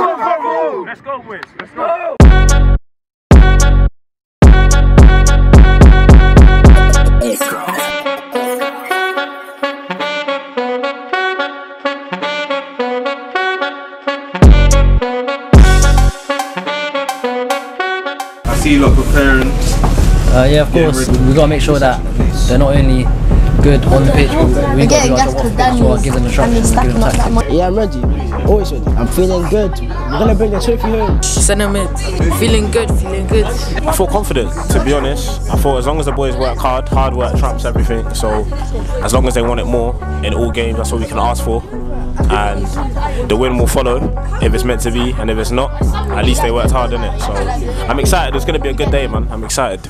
Let's go, boys. Let's go. I see you lot preparing. Uh, yeah, of course, We've gotta make sure that they're not only good on the pitch, but we gotta getting do our gas off because the pitch as well, give them Daniel's instructions, and give them stacking up that tactics. Yeah, I'm ready. Always ready. I'm feeling good. We're gonna bring the trophy home. Sentiment. Feeling good, feeling good. I feel confident, to be honest. I thought as long as the boys work hard, hard work trumps everything. So as long as they want it more in all games, that's all we can ask for. And the win will follow if it's meant to be, and if it's not, at least they worked hard in it. So I'm excited. It's going to be a good day, man. I'm excited.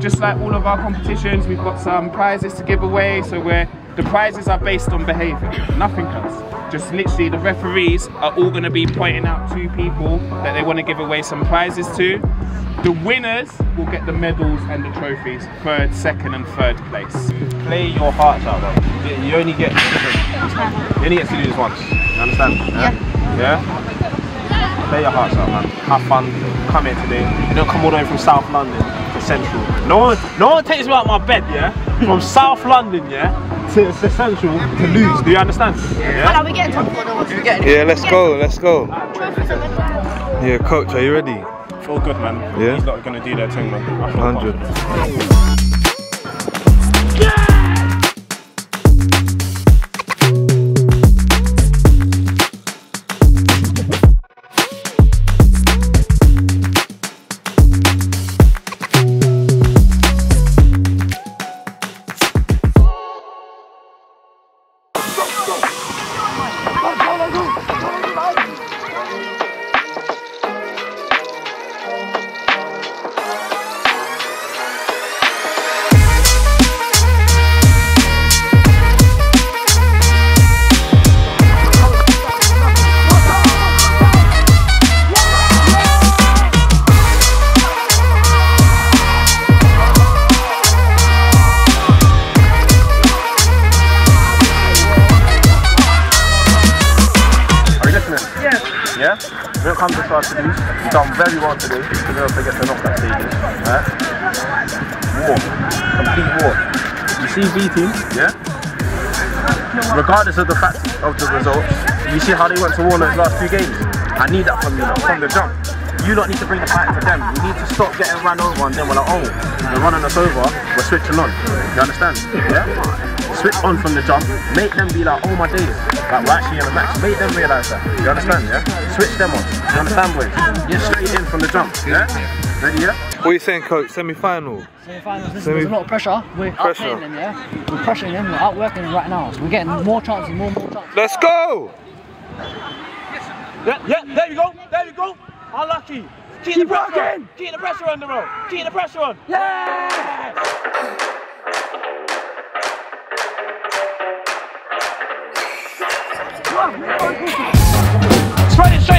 Just like all of our competitions, we've got some prizes to give away. So we're the prizes are based on behaviour, nothing else. Just literally, the referees are all going to be pointing out two people that they want to give away some prizes to. The winners will get the medals and the trophies, third, second, and third place. Play your hearts out, though. You only get you only get to do this once. You understand? Yeah. Yeah. Play your hearts out, man. Have fun. Come here today. You don't come all the way from South London to Central. No one, no one takes me out my bed, yeah. From South London, yeah, to, to Central to lose. Do you understand? Yeah. Are we getting top four? We getting Yeah, let's go, let's go. Yeah, coach, are you ready? Feel good, man. Yeah? He's not gonna do their thing, man. I 100. Yeah. Yeah? We don't come to start to lose. You've done very well today. You're going to forget to knock that stages. Right? War. Complete war. You see B team, yeah? Regardless of the fact of the results, you see how they went to war in those last two games. I need that from you from the jump. You don't need to bring the fight to them. You need to stop getting run over and then we're like, oh, they're running us over, we're switching on. You understand? Yeah? Switch on from the jump, make them be like, oh my days, like we're actually in a match. Make them realise that. You understand, yeah? Switch them on. You understand, boys? Get straight in from the jump, yeah? Ready, yeah? What are you saying, coach? Semi-final? Semi-finals, listen, Semi- there's a lot of pressure. We're Pressure. outplaying them, yeah? We're pressuring them, we're outworking them right now. So we're getting more chances, more, and more chances. Let's go! Yeah, yeah, there you go, there you go. Unlucky. Keep, the pressure on. Keep the pressure on the road. Keep the pressure on. Yeah! Straight it straight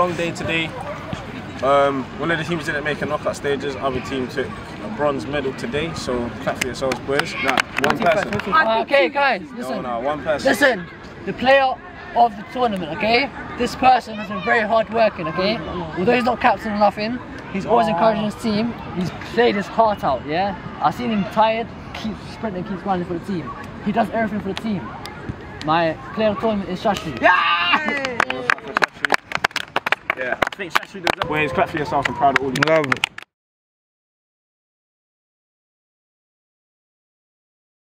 long day today. Um, one of the teams didn't make a knockout stages. Other team took a bronze medal today. So, clap for yourselves, boys. Nah, one person. Uh, okay, guys, listen. no, one person. Listen, the player of the tournament, okay? This person has been very hard working, okay? Although he's not captain or nothing, he's always encouraging his team. He's played his heart out, yeah? I've seen him tired, keeps sprinting, keeps grinding for the team. He does everything for the team. My player of the tournament is Shashi. Yeah, I think Shashi deserves Boys, clap for yourself. I'm proud of all you. Love it.